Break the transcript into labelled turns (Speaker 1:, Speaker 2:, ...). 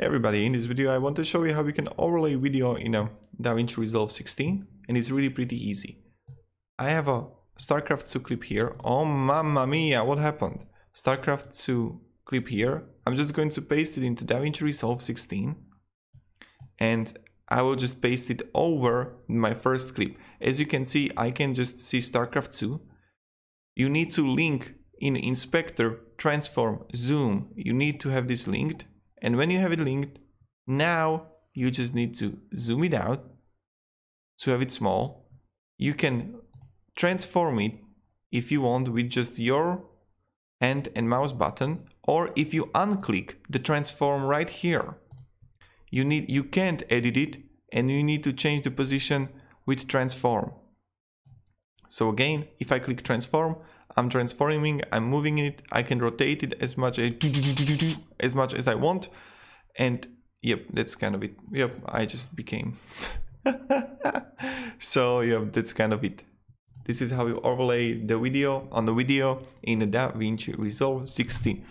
Speaker 1: everybody, in this video I want to show you how you can overlay video in a DaVinci Resolve 16 and it's really pretty easy. I have a StarCraft 2 clip here. Oh mamma mia, what happened? StarCraft 2 clip here. I'm just going to paste it into DaVinci Resolve 16 and I will just paste it over my first clip. As you can see, I can just see StarCraft 2. You need to link in inspector, transform, zoom. You need to have this linked and when you have it linked, now you just need to zoom it out to have it small. You can transform it if you want with just your hand and mouse button or if you unclick the transform right here. You need you can't edit it and you need to change the position with transform. So again, if I click transform, I'm transforming, I'm moving it, I can rotate it as much as, as much as I want. And yep, that's kind of it. Yep, I just became. so yep, that's kind of it. This is how you overlay the video on the video in the DaVinci Resolve 16.